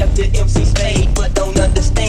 accept the MC Spade, but don't understand.